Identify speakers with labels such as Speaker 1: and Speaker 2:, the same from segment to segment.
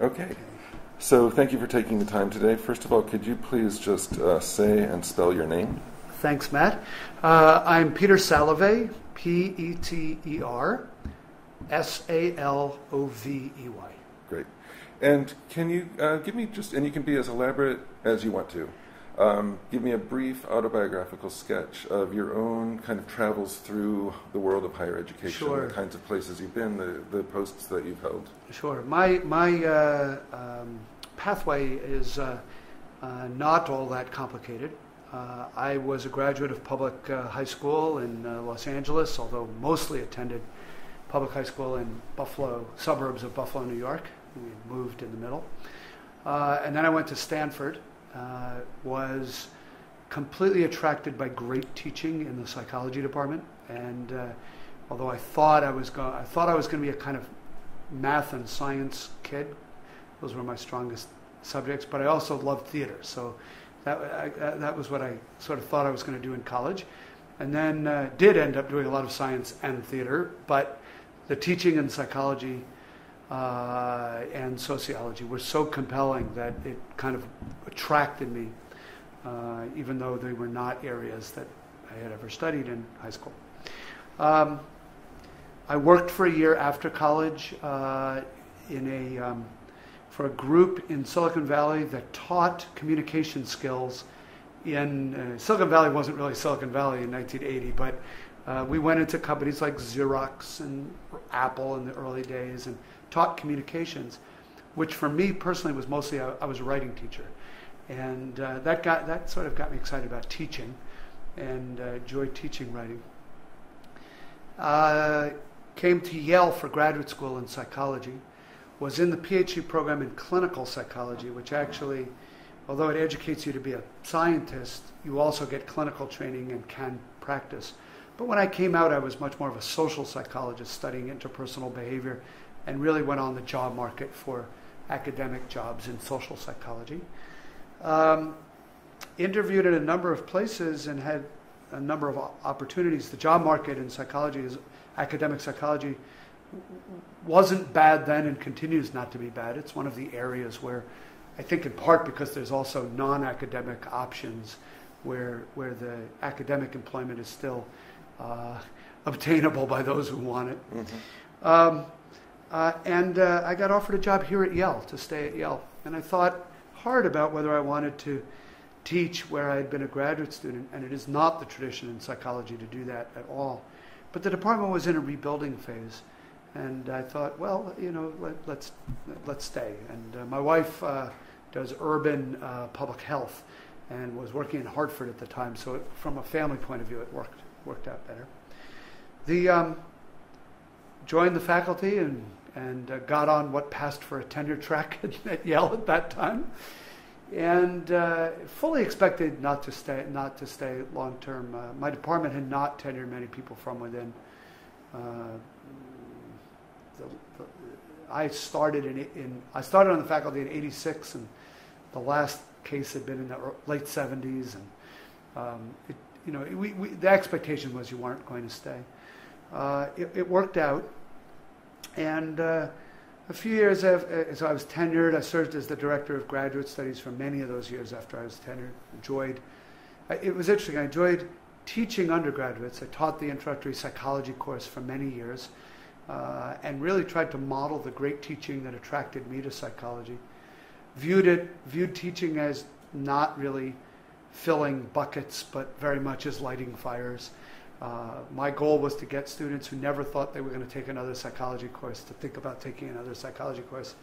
Speaker 1: Okay. So thank you for taking the time today. First of all, could you please just uh, say and spell your name?
Speaker 2: Thanks, Matt. Uh, I'm Peter Salovey, P E T E R S A L O V E Y.
Speaker 1: Great. And can you uh, give me just, and you can be as elaborate as you want to, um, give me a brief autobiographical sketch of your own kind of travels through the world of higher education,
Speaker 2: Sure.
Speaker 1: the kinds of places you've been, the, the posts that you've held.
Speaker 2: Sure. My my uh, um, pathway is uh, uh, not all that complicated. Uh, I was a graduate of public uh, high school in uh, Los Angeles, although mostly attended public high school in Buffalo, suburbs of Buffalo, New York. We moved in the middle. Uh, and then I went to Stanford, uh, was completely attracted by great teaching in the psychology department. And uh, although I thought I was going, I thought I was going to be a kind of math and science kid. Those were my strongest subjects. But I also loved theater, so that I, that was what I sort of thought I was going to do in college. And then uh, did end up doing a lot of science and theater, but the teaching in psychology uh, and sociology were so compelling that it kind of attracted me, uh, even though they were not areas that I had ever studied in high school. Um, I worked for a year after college uh, in a um, for a group in Silicon Valley that taught communication skills. In uh, Silicon Valley wasn't really Silicon Valley in 1980, but uh, we went into companies like Xerox and Apple in the early days and taught communications, which for me personally was mostly I, was a writing teacher, and uh, that got that sort of got me excited about teaching, and uh, enjoyed teaching writing. Uh, came to Yale for graduate school in psychology, was in the PhD program in clinical psychology, which actually, although it educates you to be a scientist, you also get clinical training and can practice. But when I came out, I was much more of a social psychologist studying interpersonal behavior and really went on the job market for academic jobs in social psychology. Um, interviewed at a number of places and had a number of opportunities. The job market in psychology is academic psychology wasn't bad then and continues not to be bad. It's one of the areas where I think in part because there's also non-academic options where where the academic employment is still uh, obtainable by those who want it. Um, uh, and uh, I got offered a job here at Yale to stay at Yale. And I thought hard about whether I wanted to teach where I had been a graduate student. And it is not the tradition in psychology to do that at all. But the department was in a rebuilding phase. And I thought, well, you know, let, let's, let's stay. And uh, my wife uh, does urban uh, public health and was working in Hartford at the time. So it, from a family point of view, it worked, worked out better. The, um, joined the faculty and, and uh, got on what passed for a tenure track at, Yale at that time, and uh, fully expected not to stay not to stay long term. Uh, my department had not tenured many people from within. Uh, the, the, I started in, in I started on the faculty in '86, and the last case had been in the late '70s, and um, it, you know we, we, the expectation was you weren't going to stay. Uh, it, it worked out. And uh, a few years after, so I was tenured. I served as the director of graduate studies for many of those years after I was tenured. Enjoyed. It was interesting. I enjoyed teaching undergraduates. I taught the introductory psychology course for many years, uh, and really tried to model the great teaching that attracted me to psychology. Viewed it, viewed teaching as not really filling buckets, but very much as lighting fires. Uh, my goal was to get students who never thought they were going to take another psychology course to think about taking another psychology course,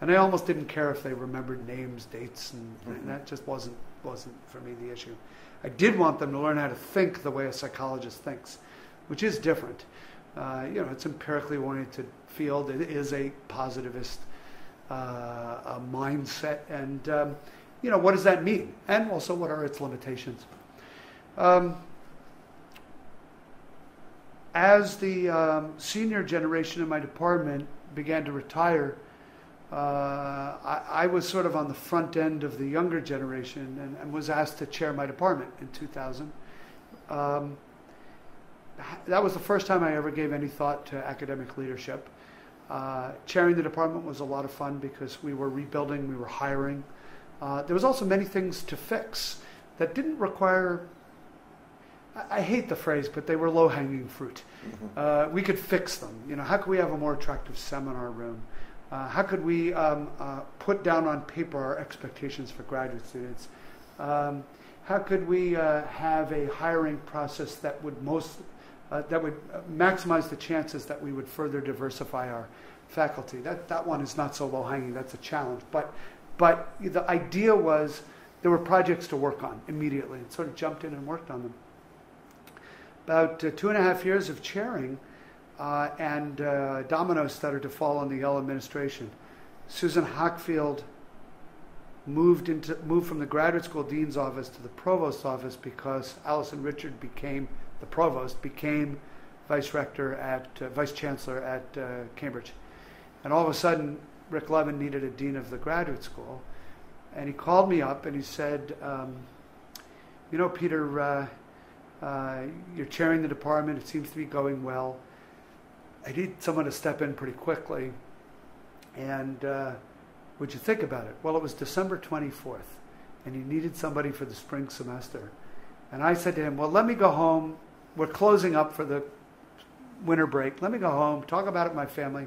Speaker 2: and I almost didn't care if they remembered names, dates, and, and that just wasn't wasn't for me the issue. I did want them to learn how to think the way a psychologist thinks, which is different. Uh, you know, it's empirically oriented field. It is a positivist uh, a mindset, and um, you know, what does that mean? And also, what are its limitations? Um, as the um, senior generation in my department began to retire, uh, I, I was sort of on the front end of the younger generation and, and was asked to chair my department in 2000. Um, that was the first time I ever gave any thought to academic leadership. Uh, chairing the department was a lot of fun because we were rebuilding, we were hiring. Uh, there was also many things to fix that didn't require. I, hate the phrase, but they were low-hanging fruit.
Speaker 1: Mm-hmm.
Speaker 2: Uh, we could fix them. You know, how could we have a more attractive seminar room? Uh, how could we um, uh, put down on paper our expectations for graduate students? Um, how could we uh, have a hiring process that would most uh, that would maximize the chances that we would further diversify our faculty? That that one is not so low hanging. That's a challenge, but but the idea was there were projects to work on immediately, and sort of jumped in and worked on them. About uh, two and a half years of chairing uh, and uh, dominoes started to fall on the Yale administration. Susan Hockfield moved into moved from the graduate school dean's office to the provost's office because Alison Richard became the provost, became vice rector at uh, vice chancellor at uh, Cambridge, and all of a sudden Rick Levin needed a dean of the graduate school, and he called me up and he said, um, "You know, Peter." Uh, uh, you're chairing the department. It seems to be going well I need someone to step in pretty quickly. And uh, would you think about it? Well, it was December 24th, and he needed somebody for the spring semester. And I said to him, Well, let me go home. We're closing up for the winter break. Let me go home, talk about it with my family.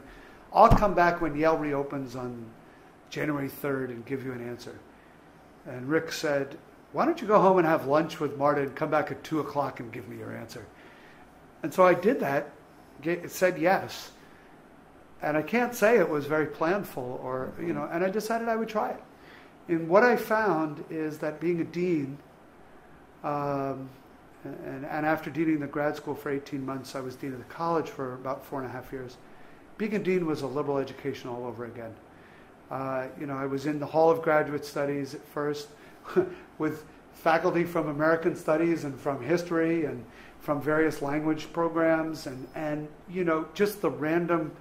Speaker 2: I'll come back when Yale reopens on January 3rd and give you an answer. And Rick said, Why don't you go home and have lunch with Marta and come back at 2 o'clock and give me your answer? And so I did that said yes. And I can't say it was very planful or, you know, and I decided I would try it. And what I found is that being a dean, um, and, and after deaning the grad school for 18 months, I was dean of the college for about four and a half years. A dean was a liberal education all over again. Uh, you know, I was in the Hall of Graduate Studies at first with faculty from American Studies and from history and from various language programs and, and you know just the random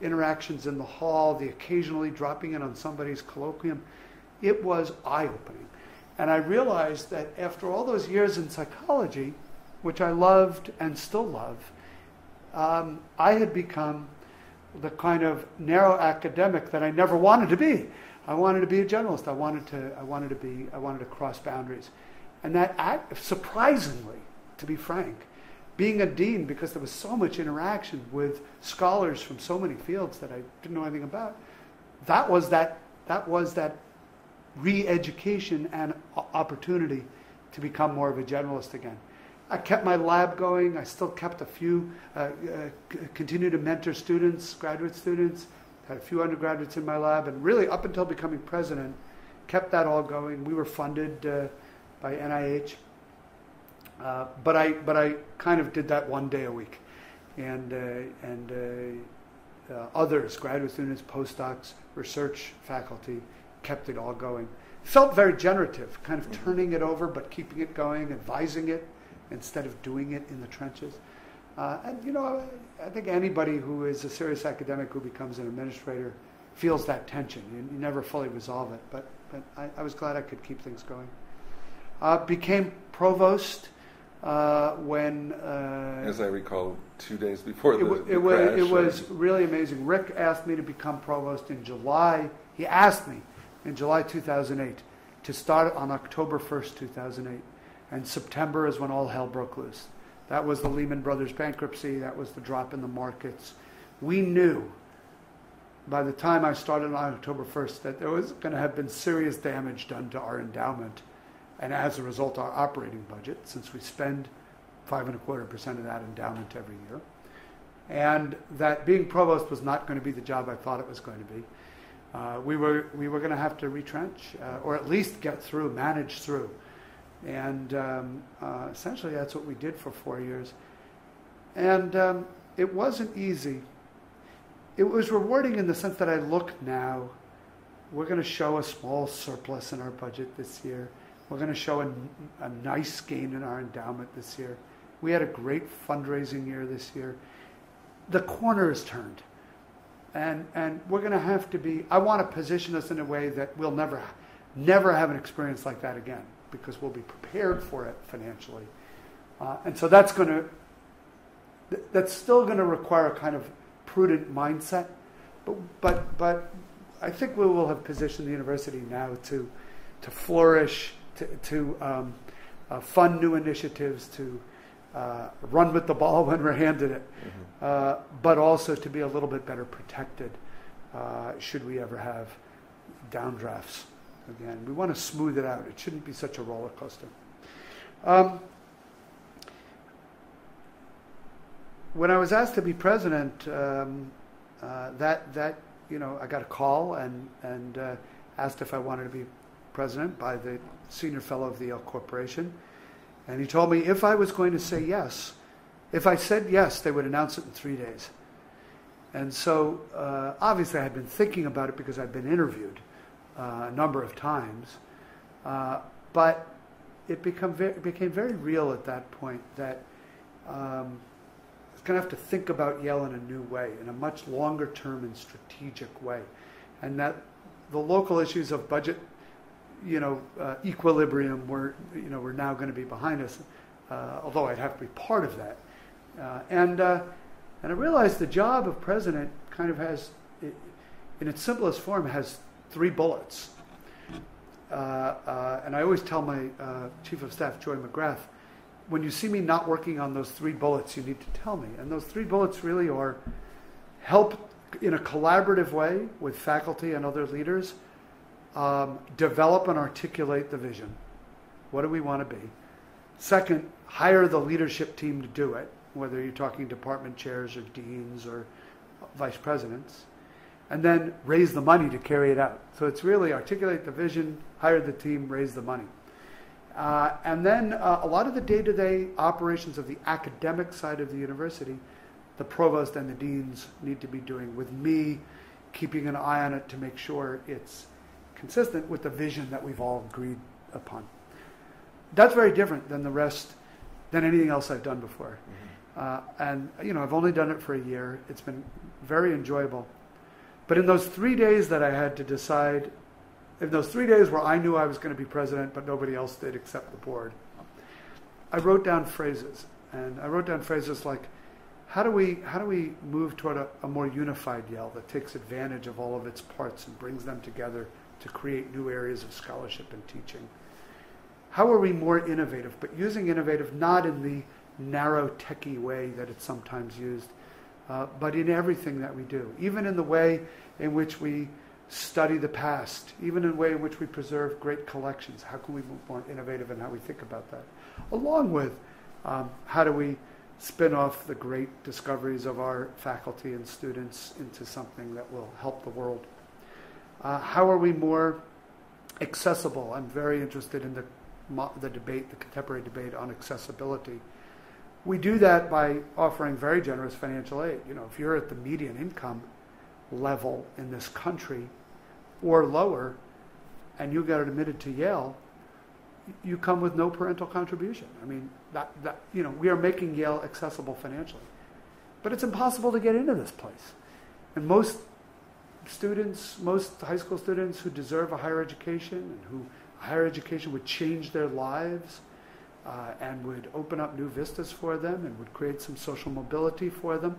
Speaker 2: interactions in the hall the occasionally dropping in on somebody's colloquium it was eye-opening and i realized that after all those years in psychology which i loved and still love um, i had become the kind of narrow academic that i never wanted to be i wanted to be a generalist i wanted to i wanted to be i wanted to cross boundaries and that surprisingly to be frank being a dean because there was so much interaction with scholars from so many fields that I didn't know anything about. That was that that was that re-education and opportunity to become more of a generalist again. I kept my lab going. I still kept a few, uh, uh, continue to mentor students, graduate students. Had a few undergraduates in my lab, and really up until becoming president, kept that all going. We were funded uh, by NIH. Uh, but I but I kind of did that one day a week, and uh, and uh, uh, others, graduate students, postdocs, research faculty, kept it all going. Felt very generative, kind of mm-hmm. turning it over but keeping it going, advising it instead of doing it in the trenches. Uh, and you know, I think anybody who is a serious academic who becomes an administrator feels that tension. You, you never fully resolve it, but but I, I, was glad I could keep things going. became provost uh, when. Uh,
Speaker 1: As I recall, two days before the,
Speaker 2: it,
Speaker 1: the
Speaker 2: it was it was really amazing. Rick asked me to become provost in July. He asked me in July 2008 to start on October 1st, 2008, and September is when all hell broke loose. That was the Lehman Brothers bankruptcy. That was the drop in the markets. We knew by the time I started on October 1st that there was going to have been serious damage done to our endowment and as a result, our operating budget, since we spend five and a quarter percent of that endowment every year, and that being provost was not going to be the job I thought it was going to be. Uh, we were we were going to have to retrench, uh, or at least get through, manage through, and um, uh, essentially that's what we did for four years. And um, it wasn't easy. It was rewarding in the sense that I look now. We're going to show a small surplus in our budget this year. We're going to show a, a nice gain in our endowment this year. We had a great fundraising year this year. The corner is turned. And, and we're going to have to be, I want to position us in a way that we'll never, never have an experience like that again because we'll be prepared for it financially. Uh, and so that's going to, that's still going to require a kind of prudent mindset but, but, but I think we will have positioned the university now to, to flourish, to, to um, uh, fund new initiatives, to uh, run with the ball when we're handed it,
Speaker 1: Mm-hmm.
Speaker 2: uh, but also to be a little bit better protected uh, should we ever have downdrafts again. We want to smooth it out. It shouldn't be such a roller coaster. Um, when I was asked to be president, um, uh, that that you know, I got a call and and uh, asked if I wanted to be president by the senior fellow of the Yale Corporation, and he told me if I was going to say yes, if I said yes, they would announce it in three days. And so, uh, obviously, I had been thinking about it because I'd been interviewed a number of times, uh, but it become became very real at that point that um, I was going to have to think about Yale in a new way, in a much longer term and strategic way, and that the local issues of budget, you know, uh, equilibrium were you know were now going to be behind us, uh, although I'd have to be part of that, uh, and uh, and I realized the job of president kind of has, in its simplest form, has three bullets. Uh, uh, and I always tell my uh, chief of staff, Joy McGrath, when you see me not working on those three bullets, you need to tell me. And those three bullets really are help in a collaborative way with faculty and other leaders um, develop and articulate the vision. What do we want to be? Second, hire the leadership team to do it, whether you're talking department chairs or deans or vice presidents. And then raise the money to carry it out. So it's really articulate the vision, hire the team, raise the money. Uh, and then uh, a lot of the day to day operations of the academic side of the university, the provost and the deans need to be doing, with me keeping an eye on it to make sure it's consistent with the vision that we've all agreed upon. That's very different than the rest, than anything else I've done before. Uh, and, you know, I've only done it for a year. It's been very enjoyable. But in those three days that I had to decide, in those three days where I knew I was going to be president, but nobody else did except the board, I wrote down phrases. And I wrote down phrases like, how do we, how do we move toward a, a more unified Yale that takes advantage of all of its parts and brings them together to create new areas of scholarship and teaching? How are we more innovative, but using innovative not in the narrow techie way that it's sometimes used, uh, but in everything that we do, even in the way in which we study the past, even in the way in which we preserve great collections. How can we be more innovative in how we think about that? Along with um, how do we spin off the great discoveries of our faculty and students into something that will help the world? Uh, how are we more accessible? I'm very interested in the, the debate, the contemporary debate on accessibility. We do that by offering very generous financial aid. You know, if you're at the median income level in this country or lower, and you get admitted to Yale, you come with no parental contribution. I mean, that, that you know, we are making Yale accessible financially, but it's impossible to get into this place. And most students, most high school students who deserve a higher education and who higher education would change their lives uh, and would open up new vistas for them and would create some social mobility for them.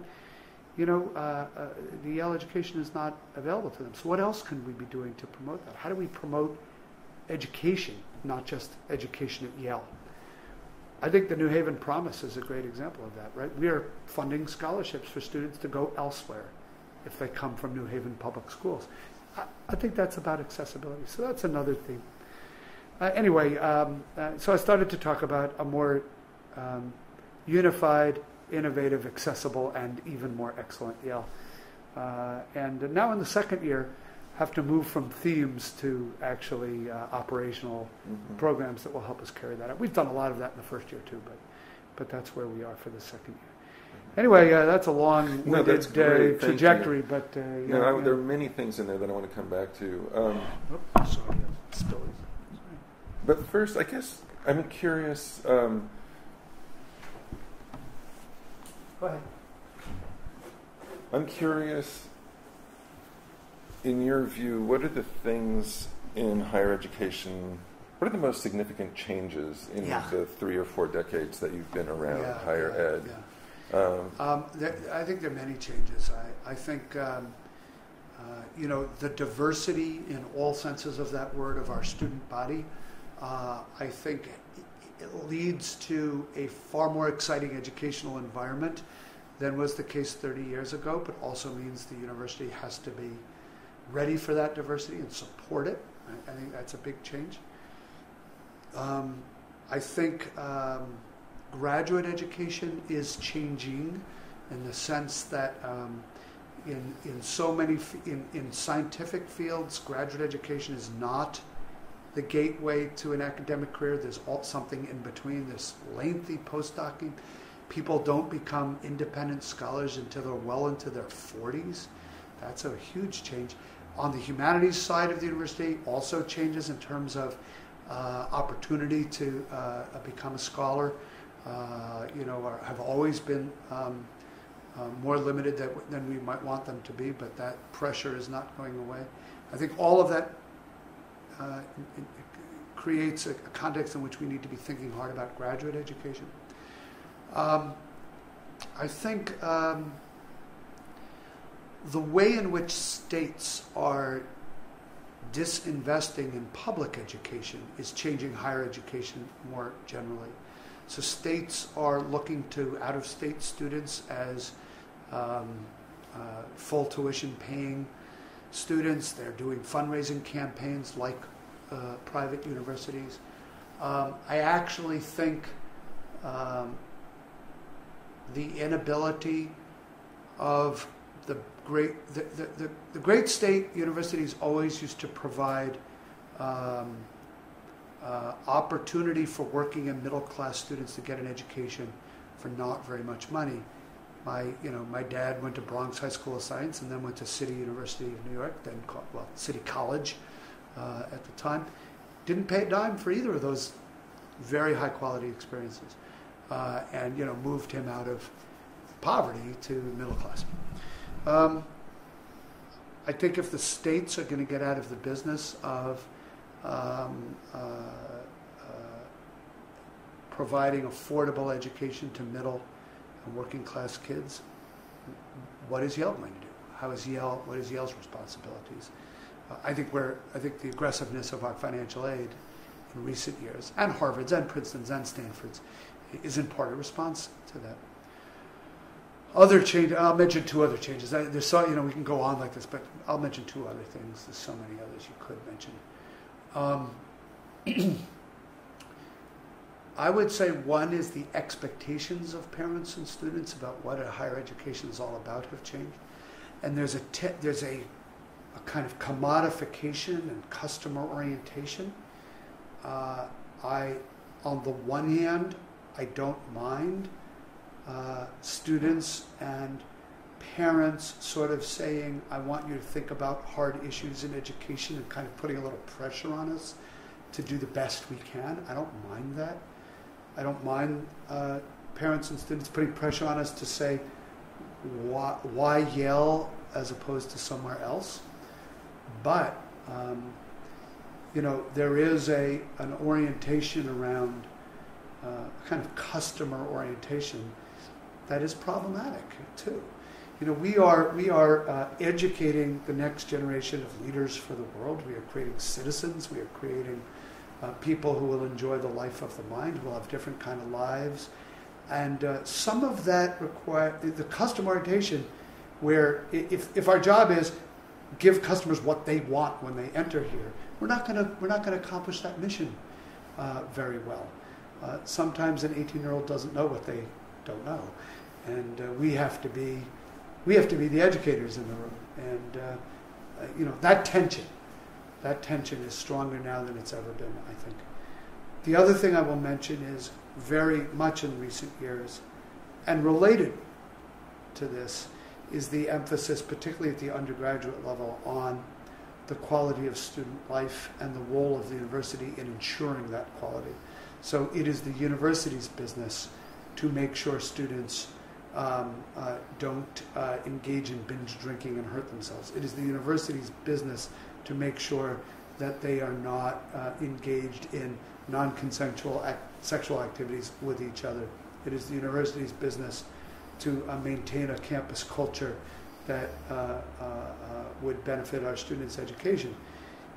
Speaker 2: You know, uh, uh, the Yale education is not available to them. So, what else can we be doing to promote that? How do we promote education, not just education at Yale? I think the New Haven Promise is a great example of that, right? We are funding scholarships for students to go elsewhere if they come from New Haven public schools. I, I think that's about accessibility. So, that's another theme. Uh, anyway, um, uh, so I started to talk about a more um, unified, innovative, accessible, and even more excellent Yale. Uh, and now in the second year, have to move from themes to actually uh, operational
Speaker 1: Mhm.
Speaker 2: programs that will help us carry that out. We've done a lot of that in the first year too, but but that's where we are for the second year. Anyway, uh, that's a long
Speaker 1: No, that's
Speaker 2: uh, trajectory, but uh,
Speaker 1: You
Speaker 2: yeah,
Speaker 1: know, I,
Speaker 2: yeah.
Speaker 1: there are many things in there that I want to come back to. Um,
Speaker 2: Oh, sorry, yeah, still is.
Speaker 1: But first, I guess I'm curious. Um,
Speaker 2: Go ahead.
Speaker 1: I'm curious. In your view, what are the things in higher education? What are the most significant changes in
Speaker 2: Yeah.
Speaker 1: the three or four decades that you've been around
Speaker 2: Yeah,
Speaker 1: higher ed?
Speaker 2: yeah.
Speaker 1: Um,
Speaker 2: Um, there, I think there are many changes. I, I think um, uh, you know, the diversity in all senses of that word of our student body, uh, I think it leads to a far more exciting educational environment than was the case 30 years ago, but also means the university has to be ready for that diversity and support it. I, I think that's a big change. Um, I think um, graduate education is changing in the sense that um, in, in so many, in, in scientific fields, graduate education is not the gateway to an academic career. There's all, something in between, this lengthy postdocing. People don't become independent scholars until they're well into their 40s. That's a huge change. On the humanities side of the university, also changes in terms of uh, opportunity to uh, become a scholar. Uh, you know, have always been um, uh, more limited than we might want them to be, but that pressure is not going away. I think all of that uh, creates a, a, context in which we need to be thinking hard about graduate education. Um, I think um, the way in which states are disinvesting in public education is changing higher education more generally. So states are looking to out of state students as um, uh, full tuition paying students. They're doing fundraising campaigns like uh, private universities. Um, I actually think um, the inability of the great the, the, the, the, great state universities always used to provide um, uh, opportunity for working and middle class students to get an education for not very much money. My, you know, my dad went to Bronx High School of Science and then went to City University of New York, then well, City College uh, at the time. Didn't pay a dime for either of those very high quality experiences, uh, and you know, moved him out of poverty to middle class. Um, I think if the states are going to get out of the business of um, uh, uh, providing affordable education to middle and working class kids, what is Yale going to do? How is Yale? What is Yale's responsibilities? I think we're. I think the aggressiveness of our financial aid in recent years, and Harvard's, and Princeton's, and Stanford's, is in part a response to that. Other change. I'll mention two other changes. I, there's so you know we can go on like this, but I'll mention two other things. There's so many others you could mention. Um, I would say one is the expectations of parents and students about what a higher education is all about have changed, and there's a there's a, a kind of commodification and customer orientation. Uh, I, on the one hand, I don't mind uh, students and parents sort of saying, I want you to think about hard issues in education and kind of putting a little pressure on us to do the best we can. I don't mind that. I don't mind uh, parents and students putting pressure on us to say, why, why Yale as opposed to somewhere else? But, um, you know, there is a, an orientation around uh, kind of customer orientation that is problematic too. You know, we are, we are uh, educating the next generation of leaders for the world. We are creating citizens. We are creating uh, people who will enjoy the life of the mind, who will have different kind of lives. And uh, some of that require the customer orientation, where if, if our job is give customers what they want when they enter here, we're not going to we're not going to accomplish that mission uh, very well. Uh, sometimes an 18 year old doesn't know what they don't know, and uh, we have to be we have to be the educators in the room, and uh, you know that tension that tension is stronger now than it's ever been, I think. The other thing I will mention is very much in recent years, and related to this, is the emphasis, particularly at the undergraduate level, on the quality of student life and the role of the university in ensuring that quality. So it is the university's business to make sure students um, uh, don't uh, engage in binge drinking and hurt themselves. It is the university's business to make sure that they are not uh, engaged in non consensual act- sexual activities with each other. It is the university's business to uh, maintain a campus culture that uh, uh, uh, would benefit our students' education.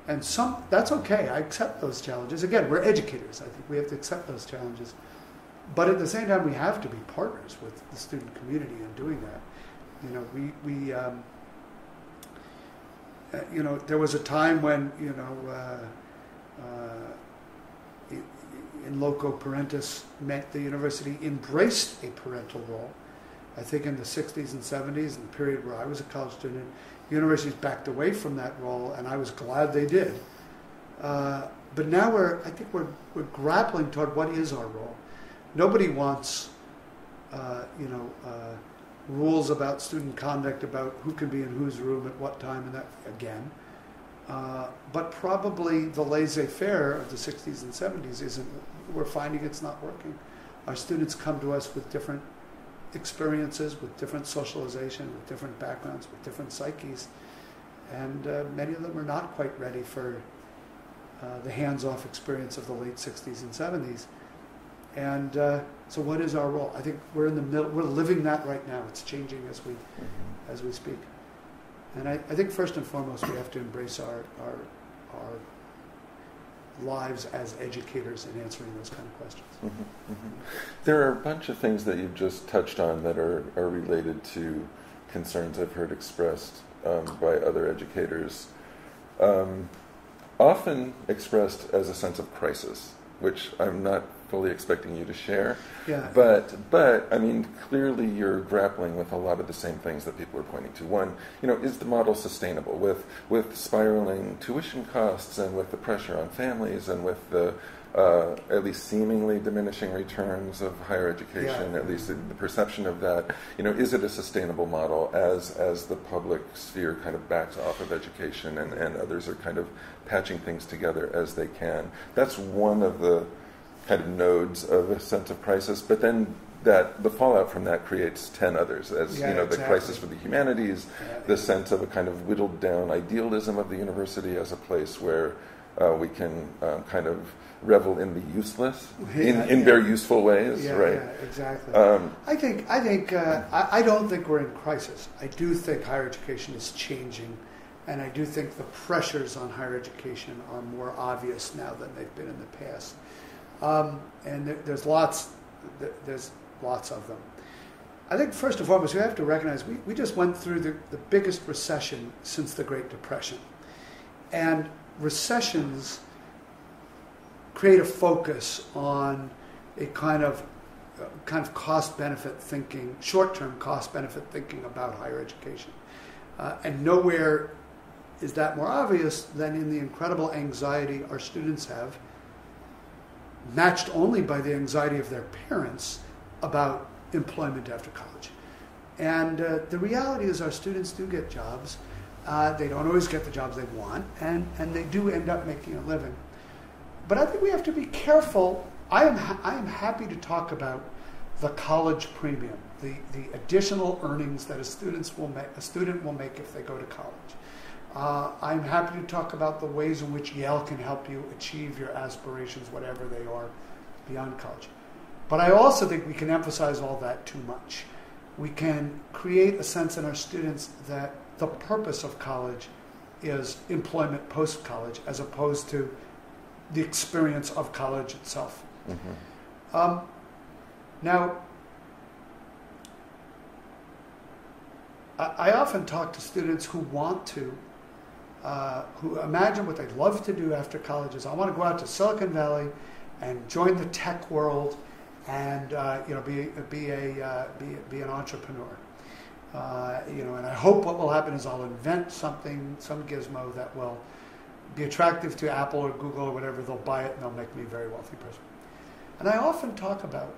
Speaker 2: And some, that's okay. I accept those challenges. Again, we're educators. I think we have to accept those challenges. But at the same time, we have to be partners with the student community in doing that. You know, we, we um, you know, there was a time when, you know, in loco parentis meant the university embraced a parental role. I think in the 60s and 70s, in the period where I was a college student, universities backed away from that role, and I was glad they did. Uh, but now we're, I think we're, we're grappling toward what is our role. Nobody wants, uh, you know, uh, rules about student conduct, about who can be in whose room at what time, and that again. Uh, but probably the laissez-faire of the 60s and 70s isn't. We're finding it's not working. Our students come to us with different experiences, with different socialization, with different backgrounds, with different psyches, and uh, many of them are not quite ready for uh, the hands-off experience of the late 60s and 70s. And uh, so, what is our role? I think we're in the middle. We're living that right now. It's changing as we as we speak. And I, I, think first and foremost, we have to embrace our our our lives as educators in answering those kind of questions. Mm-hmm,
Speaker 1: mm-hmm. There are a bunch of things that you've just touched on that are, are related to concerns I've heard expressed um, by other educators, um, often expressed as a sense of crisis, which I'm not fully expecting you to share.
Speaker 2: Yeah.
Speaker 1: But but I mean, clearly you're grappling with a lot of the same things that people are pointing to. One, you know, is the model sustainable with with spiraling tuition costs and with the pressure on families and with the uh, at least seemingly diminishing returns of higher education, yeah. at least the, the, perception of that. You know, is it a sustainable model as as the public sphere kind of backs off of education and, and others are kind of patching things together as they can? That's one of the kind of nodes of a sense of crisis, but then that the fallout from that creates 10 others as
Speaker 2: yeah,
Speaker 1: you know
Speaker 2: exactly.
Speaker 1: the crisis for the humanities yeah, the sense of a kind of whittled down idealism of the university as a place where uh, we can um, kind of revel in the useless in, in very useful ways right?
Speaker 2: exactly. Um, i think i think uh, I, I don't think we're in crisis. I do think higher education is changing and i do think the pressures on higher education are more obvious now than they've been in the past um, and there, there's lots, there's lots of them. I think first and foremost, we have to recognize we, we just went through the, the biggest recession since the Great Depression. And recessions create a focus on a kind of uh, kind of cost benefit thinking, short term cost benefit thinking about higher education. Uh, and nowhere is that more obvious than in the incredible anxiety our students have matched only by the anxiety of their parents about employment after college. And uh, the reality is, our students do get jobs. Uh, they don't always get the jobs they want, and, and they do end up making a living. But I think we have to be careful. I am, ha- I am happy to talk about the college premium, the, the additional earnings that a, students will make, a student will make if they go to college. Uh, I'm happy to talk about the ways in which Yale can help you achieve your aspirations, whatever they are, beyond college. But I also think we can emphasize all that too much. We can create a sense in our students that the purpose of college is employment post college as opposed to the experience of college itself. Mm-hmm. Um, now, I, I often talk to students who want to uh, who imagine what they'd love to do after college is I want to go out to Silicon Valley and join the tech world and uh, you know be be a uh, be, be an entrepreneur. Uh, you know, and I hope what will happen is I'll invent something, some gizmo that will be attractive to Apple or Google or whatever. They'll buy it and they'll make me a very wealthy person. And I often talk about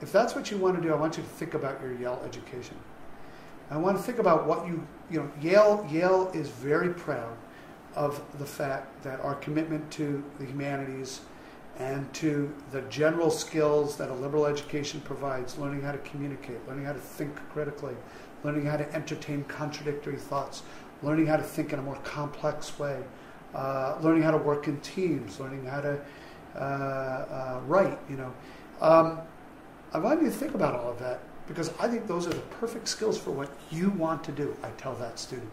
Speaker 2: if that's what you want to do, I want you to think about your Yale education. I want to think about what you, you know, Yale, Yale is very proud of the fact that our commitment to the humanities and to the general skills that a liberal education provides, learning how to communicate, learning how to think critically, learning how to entertain contradictory thoughts, learning how to think in a more complex way, uh, learning how to work in teams, learning how to uh, uh, write, you know. Um, I want you to think about all of that because I think those are the perfect skills for what you want to do. I tell that student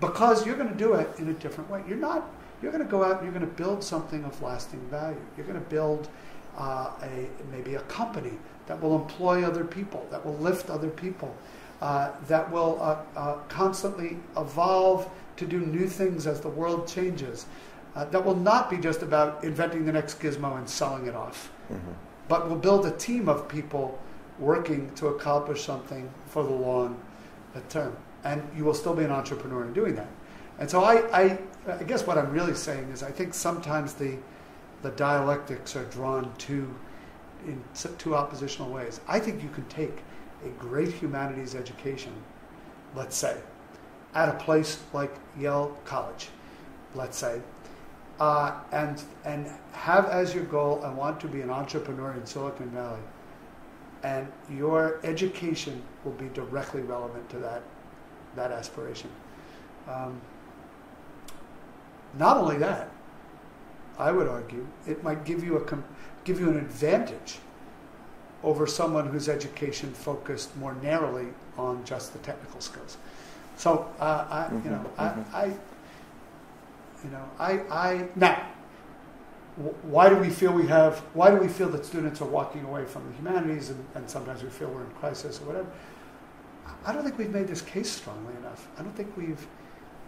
Speaker 2: because you're going to do it in a different way. You're not. You're going to go out and you're going to build something of lasting value. You're going to build uh, a maybe a company that will employ other people, that will lift other people, uh, that will uh, uh constantly evolve to do new things as the world changes. Uh, that will not be just about inventing the next gizmo and selling it off, mm-hmm. but will build a team of people working to accomplish something for the long term. And you will still be an entrepreneur in doing that. And so I, I, I guess what I'm really saying is I think sometimes the, the dialectics are drawn too in two oppositional ways. I think you can take a great humanities education, let's say, at a place like Yale College, let's say, uh, and and have as your goal and want to be an entrepreneur in Silicon Valley, and your education will be directly relevant to that that aspiration. Um, not only that, I would argue it might give you a give you an advantage over someone whose education focused more narrowly on just the technical skills. So uh, I, mm-hmm, you know, mm-hmm. I, I, you know, I, I now. Why do we feel we have? Why do we feel that students are walking away from the humanities, and, and sometimes we feel we're in crisis or whatever? I don't think we've made this case strongly enough. I don't think we've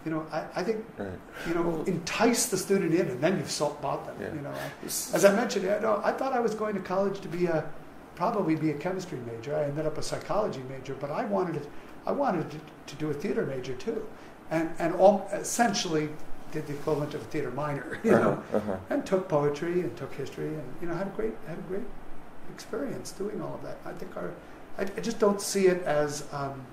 Speaker 2: you know, I, I think, right. you know, well, entice the student in and then you've sold, bought them. Yeah. You know, as I mentioned, I, know, I thought I was going to college to be a, probably be a chemistry major. I ended up a psychology major, but I wanted to, I wanted to, to do a theater major too, and and all, essentially did the equivalent of a theater minor, you uh-huh, know, uh-huh. and took poetry and took history, and you know had a great had a great experience doing all of that. I think our, I, I just don't see it as. Um,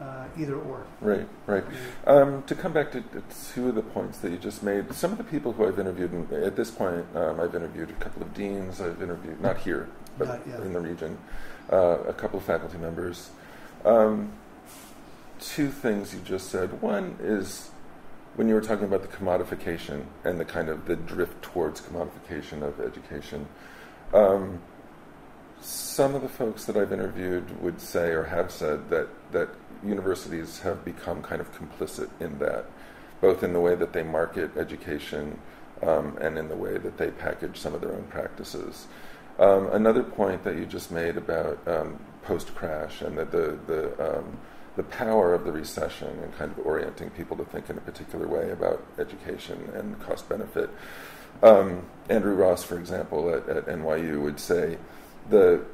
Speaker 2: uh, either or.
Speaker 1: Right, right. Um, to come back to, to, two of the points that you just made, some of the people who I've interviewed, and at this point, um, I've interviewed a couple of deans, I've interviewed, not here, but not in the region, uh, a couple of faculty members. Um, two things you just said. One is when you were talking about the commodification and the kind of the drift towards commodification of education. Um, some of the folks that I've interviewed would say or have said that that universities have become kind of complicit in that, both in the way that they market education um, and in the way that they package some of their own practices. Um, another point that you just made about um, post crash and that the, the, um, the power of the recession and kind of orienting people to think in a particular way about education and cost benefit. Um, Andrew Ross, for example, at, at NYU would say the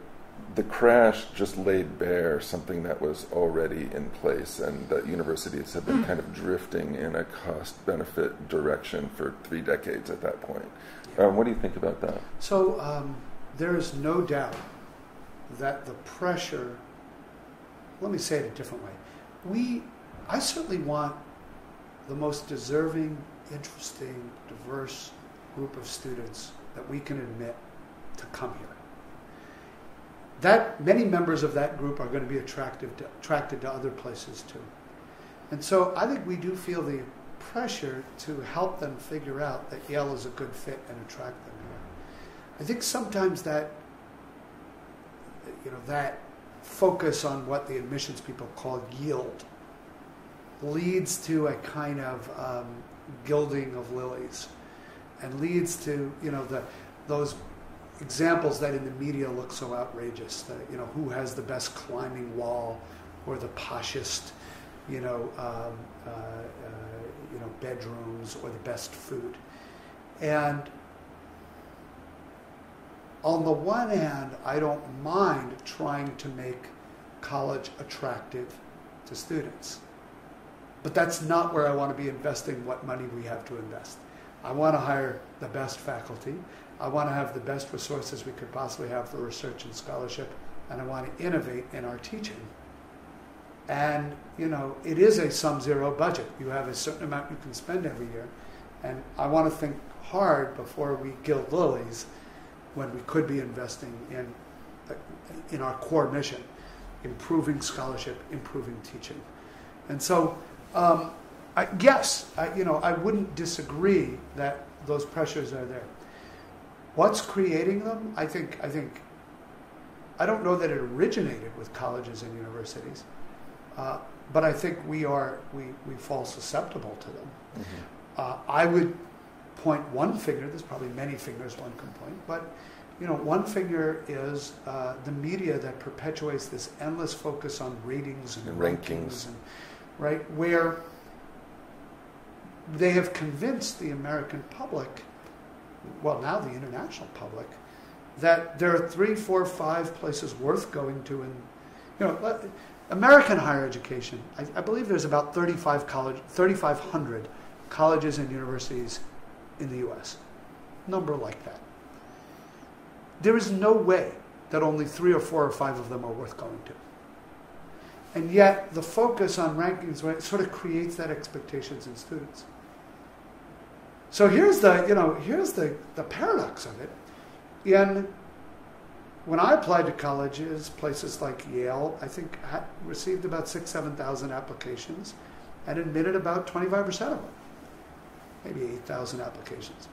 Speaker 1: the crash just laid bare something that was already in place, and that universities have been hmm. kind of drifting in a cost benefit direction for three decades at that point. Um, what do you think about that?
Speaker 2: So, um, there is no doubt that the pressure, let me say it a different way. We, I certainly want the most deserving, interesting, diverse group of students that we can admit to come here that many members of that group are going to be attracted to, attracted to other places too. And so I think we do feel the pressure to help them figure out that Yale is a good fit and attract them here. I think sometimes that you know that focus on what the admissions people call yield leads to a kind of um, gilding of lilies and leads to you know the those examples that in the media look so outrageous. That you know, who has the best climbing wall, or the poshest, you know, um, uh, uh, you know, bedrooms, or the best food, and on the one hand, I don't mind trying to make college attractive to students. But that's not where I want to be investing what money we have to invest. I want to hire the best faculty. I want to have the best resources we could possibly have for research and scholarship, and I want to innovate in our teaching. And, you know, it is a sum zero budget. You have a certain amount you can spend every year. And I want to think hard before we gild lilies when we could be investing in, in our core mission, improving scholarship, improving teaching. And so, um, I, yes, I, you know, I wouldn't disagree that those pressures are there. What's creating them? I think I think I don't know that it originated with colleges and universities, uh, but I think we are we, we fall susceptible to them.
Speaker 1: Mhm.
Speaker 2: Uh, I would point one finger. There's probably many fingers one can point, but you know, one finger is uh, the media that perpetuates this endless focus on ratings and,
Speaker 1: And rankings.
Speaker 2: and right where they have convinced the American public, well, now the international public, that there are three, four, five places worth going to, and you know, let- American higher education. I, I believe there's about 35 college, 3,500 colleges and universities in the U.S. Number like that. There is no way that only three or four or five of them are worth going to. And yet, the focus on rankings right, sort of creates that expectations in students. So here's the, you know, here's the, the paradox of it. In when I applied to colleges, places like Yale, I think received about six, seven thousand applications, and admitted about twenty-five percent of them, maybe eight thousand applications.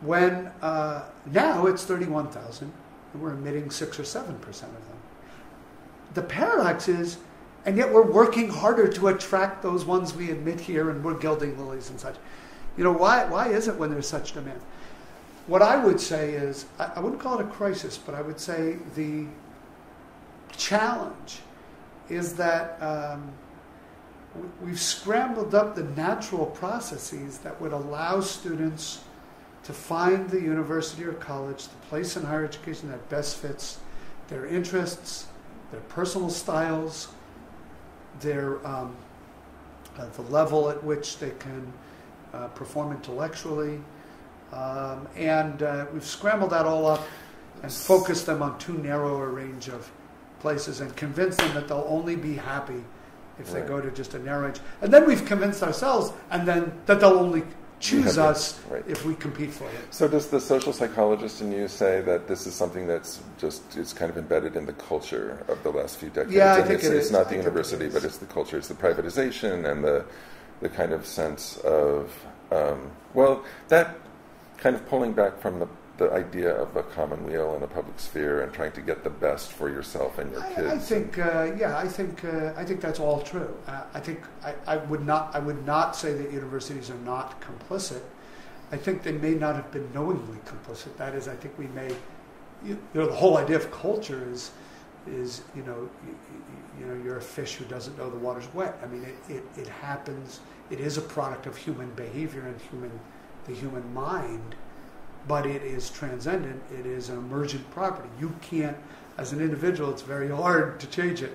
Speaker 2: When uh, now it's thirty-one thousand, and we're admitting six or seven percent of them. The paradox is, and yet we're working harder to attract those ones we admit here, and we're gilding lilies and such. You know why? Why is it when there's such demand? What I would say is, I, I wouldn't call it a crisis, but I would say the challenge is that um, we've scrambled up the natural processes that would allow students to find the university or college, the place in higher education that best fits their interests, their personal styles, their um, uh, the level at which they can uh, perform intellectually, um, and uh, we've scrambled that all up and focused them on too narrow a range of places and convinced them that they'll only be happy if they
Speaker 1: Right.
Speaker 2: go to just a narrow range. And then we've convinced ourselves, and then that they'll only choose us
Speaker 1: right.
Speaker 2: if we compete for it.
Speaker 1: So does the social psychologist in you say that this is something that's just it's kind of embedded in the culture of the last few decades?
Speaker 2: Yeah, I
Speaker 1: And
Speaker 2: think
Speaker 1: it's,
Speaker 2: it
Speaker 1: it's not the
Speaker 2: it
Speaker 1: university,
Speaker 2: is.
Speaker 1: but it's the culture. It's the privatization and the the kind of sense of um, well that kind of pulling back from the the idea of a common commonweal and a public sphere and trying to get the best for yourself and your kids.
Speaker 2: I, I think, uh, yeah, I think, uh, I think that's all true. Uh, I think I, I would not, I would not say that universities are not complicit. I think they may not have been knowingly complicit. That is, I think we may, you, you know, the whole idea of culture is, is you know, you, you know, you're a fish who doesn't know the water's wet. I mean, it, it, it happens. It is a product of human behavior and human, the human mind but it is transcendent. It is an emergent property. You can't, as an individual, it's very hard to change it.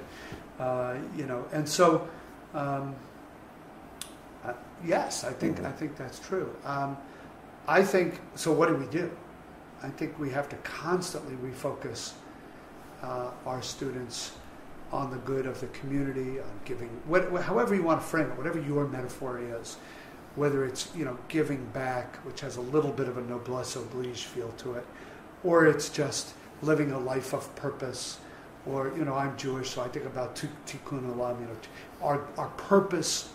Speaker 2: Uh, you know, and so, um, uh, yes, I think
Speaker 1: Mhm.
Speaker 2: I think that's true. Um, I think so. What do we do? I think we have to constantly refocus uh, our students on the good of the community, on giving, what, however you want to frame it, whatever your metaphor is whether it's you know giving back, which has a little bit of a noblesse oblige feel to it, or it's just living a life of purpose, or you know I'm Jewish, so I think about tikkun olam. You know, our our purpose.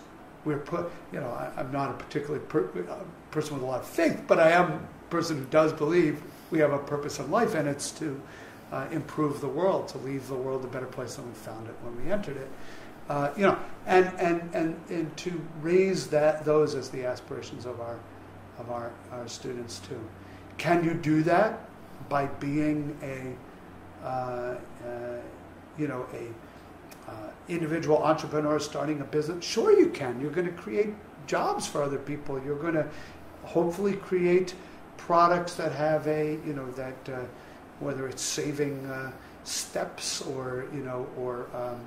Speaker 2: We're put. You know, I, I'm not a particularly per, uh, person with a lot of faith, but I am a person who does believe we have a purpose in life, and it's to uh, improve the world, to leave the world a better place than we found it when we entered it. Uh, you know, and, and, and, and to raise that those as the aspirations of our of our, our students too. Can you do that by being a uh, uh, you know a uh, individual entrepreneur starting a business? Sure, you can. You're going to create jobs for other people. You're going to hopefully create products that have a you know that uh, whether it's saving uh, steps or you know or um,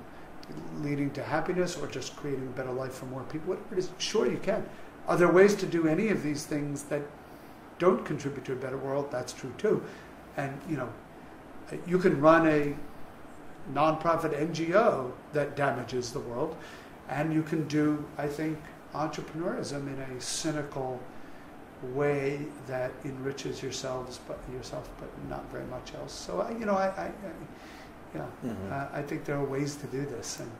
Speaker 2: leading to happiness or just creating a better life for more people, whatever it is, sure you can. Are there ways to do any of these things that don't contribute to a better world? That's true too. And, you know, you can run a nonprofit NGO that damages the world, and you can do, I think, entrepreneurism in a cynical way that enriches yourselves, but yourself, but not very much else. So, I, you know, I, I, I yeah,
Speaker 1: Mhm.
Speaker 2: uh, I think there are ways to do this, and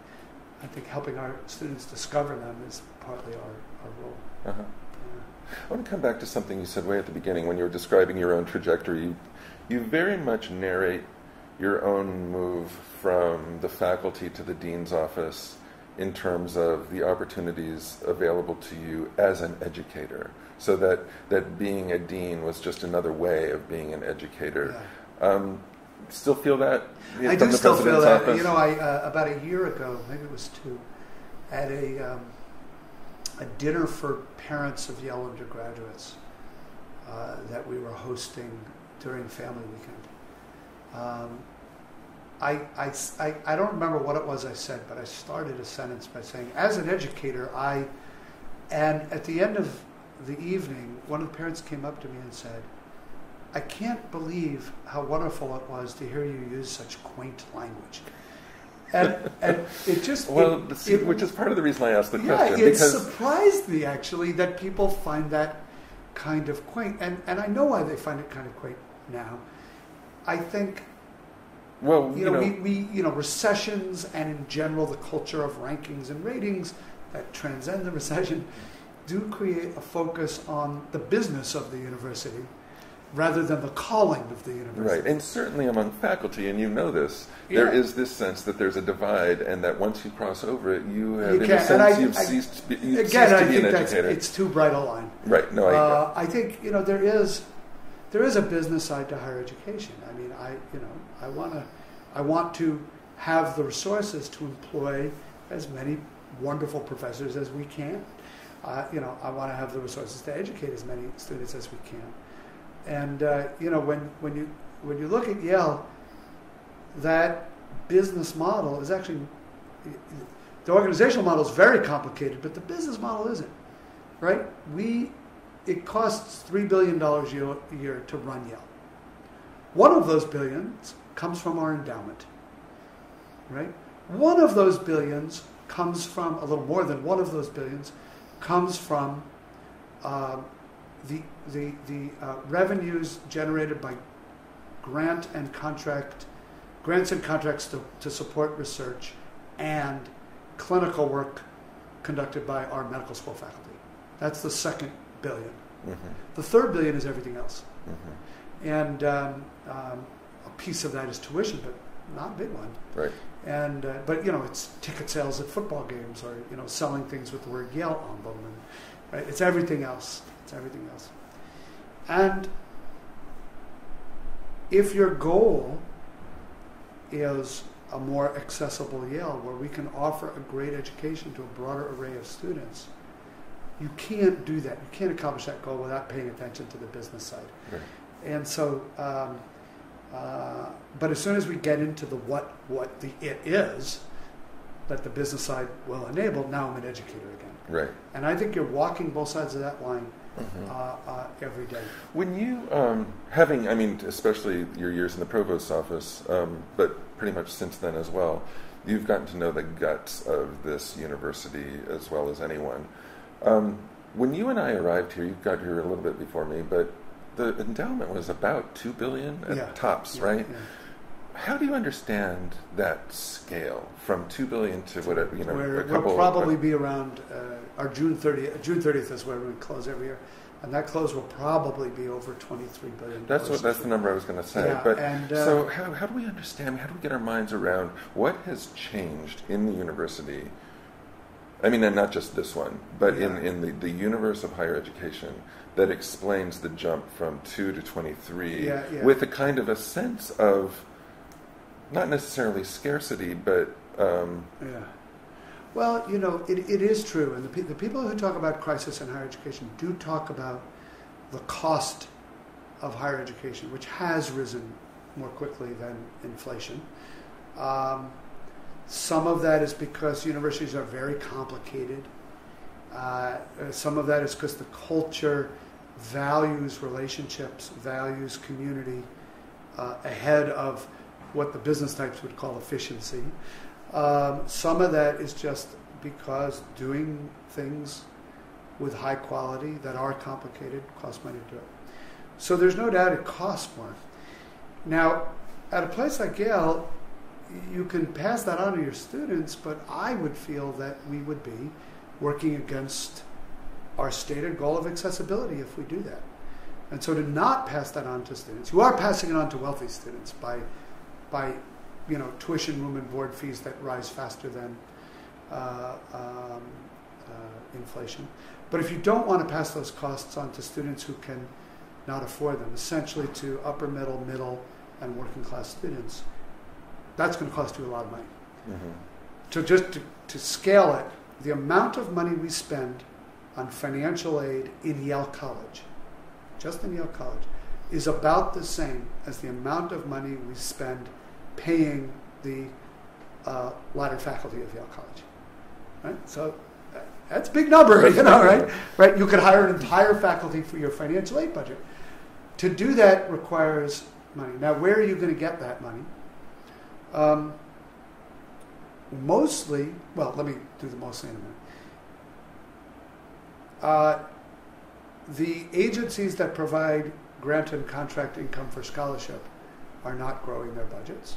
Speaker 2: I think helping our students discover them is partly our, our role.
Speaker 1: Uh-huh.
Speaker 2: Yeah.
Speaker 1: I want to come back to something you said way at the beginning when you were describing your own trajectory. You, you very much narrate your own move from the faculty to the dean's office in terms of the opportunities available to you as an educator. So that, that being a dean was just another way of being an educator.
Speaker 2: Yeah.
Speaker 1: Um, still feel that?
Speaker 2: I do still feel that.
Speaker 1: office?
Speaker 2: You know, I uh, about a year ago, maybe it was two, at a um, a dinner for parents of Yale undergraduates uh, that we were hosting during Family Weekend. Um, I, I, I, I don't remember what it was I said, but I started a sentence by saying, as an educator, I, and at the end of the evening, one of the parents came up to me and said, I can't believe how wonderful it was to hear you use such quaint language. And, and it just
Speaker 1: Well,
Speaker 2: it-
Speaker 1: see,
Speaker 2: it-
Speaker 1: which is part of the reason I asked the
Speaker 2: yeah,
Speaker 1: question.
Speaker 2: it
Speaker 1: because
Speaker 2: surprised me actually that people find that kind of quaint, and and I know why they find it kind of quaint now. I think
Speaker 1: well,
Speaker 2: you, know, we, we you know recessions and in general the culture of rankings and ratings that transcend the recession do create a focus on the business of the university rather than the calling of the university.
Speaker 1: Right, and certainly among faculty, and you know this, there
Speaker 2: Yeah.
Speaker 1: is this sense that there's a divide, and that once you cross over it, you have,
Speaker 2: You
Speaker 1: in a sense,
Speaker 2: I-
Speaker 1: you've
Speaker 2: I-
Speaker 1: ceased to be, you've
Speaker 2: Again,
Speaker 1: ceased
Speaker 2: I
Speaker 1: to be
Speaker 2: think
Speaker 1: an
Speaker 2: that's
Speaker 1: educator.
Speaker 2: it's too bright a line.
Speaker 1: right, no, I,
Speaker 2: Uh, I think you know there is there is a business side to higher education. I mean, I you know I want to I want to have the resources to employ as many wonderful professors as we can. Uh, you know, I want to have the resources to educate as many students as we can. And uh, you know, when when you when you look at Yale, that business model is actually the organizational model is very complicated, but the business model isn't. Right? We it costs three billion dollars a year to run Yale. One of those billions comes from our endowment. Right? One of those billions comes from a little more than one of those billions comes from uh, the the the uh, revenues generated by grant and contract grants and contracts to, to support research and clinical work conducted by our medical school faculty. That's the second billion.
Speaker 1: mhm,
Speaker 2: The third billion is everything else,
Speaker 1: mhm,
Speaker 2: and um, um, a piece of that is tuition, but not a big one.
Speaker 1: right,
Speaker 2: And uh, but you know, it's ticket sales at football games, or you know, selling things with the word Yale on them, and right? It's everything else. It's everything else. And if your goal is a more accessible Yale, where we can offer a great education to a broader array of students, you can't do that. You can't accomplish that goal without paying attention to the business side.
Speaker 1: right.
Speaker 2: And so, um, uh, but as soon as we get into the what what the it is that the business side will enable, now I'm an educator again.
Speaker 1: right.
Speaker 2: And I think you're walking both sides of that line
Speaker 1: mhm.
Speaker 2: uh, uh, every day.
Speaker 1: When you, um, having, I mean, especially your years in the provost's office, um, but pretty much since then as well, you've gotten to know the guts of this university as well as anyone. Um, when you and I arrived here, you got here a little bit before me, but the endowment was about two billion at
Speaker 2: Yeah.
Speaker 1: tops,
Speaker 2: Yeah,
Speaker 1: right?
Speaker 2: yeah.
Speaker 1: How do you understand that scale from two billion to whatever you know
Speaker 2: Where
Speaker 1: a
Speaker 2: we'll
Speaker 1: couple?
Speaker 2: probably be around uh, our June 30th. June 30th is where we close every year, and that close will probably be over 23 billion.
Speaker 1: That's what that's the number I was going to say.
Speaker 2: Yeah,
Speaker 1: but
Speaker 2: and, uh,
Speaker 1: so how how do we understand? How do we get our minds around what has changed in the university? I mean, and not just this one, but in,
Speaker 2: Yeah.
Speaker 1: in the, the universe of higher education that explains the jump from two to twenty three
Speaker 2: Yeah, yeah.
Speaker 1: with a kind of a sense of not necessarily scarcity, but um,
Speaker 2: Yeah. Well, you know, it, it is true. And the, pe- the people who talk about crisis in higher education do talk about the cost of higher education, which has risen more quickly than inflation. Um, some of that is because universities are very complicated. Uh, uh, some of that is because the culture values relationships, values community uh, ahead of what the business types would call efficiency. Um, some of that is just because doing things with high quality that are complicated costs money to do it. So there's no doubt it costs more. Now, at a place like Yale, you can pass that on to your students, but I would feel that we would be working against our stated goal of accessibility if we do that. And so to not pass that on to students, you are passing it on to wealthy students by, by you know, tuition, room, and board fees that rise faster than uh, um, uh, inflation. But if you don't want to pass those costs on to students who can not afford them, essentially to upper middle, middle, and working class students, that's going to cost you a lot of money. Mm-hmm. To just to, to scale it, the amount of money we spend on financial aid in Yale College, just in Yale College, is about the same as the amount of money we spend paying the uh, Ladder faculty of Yale College. Right? So that's a big number, you know, right? Right? You could hire an entire faculty for your financial aid budget. To do that requires money. Now, where are you going to get that money? Um, mostly, well, let me do the mostly in a minute. Uh, the agencies that provide grant and contract income for scholarship are not growing their budgets.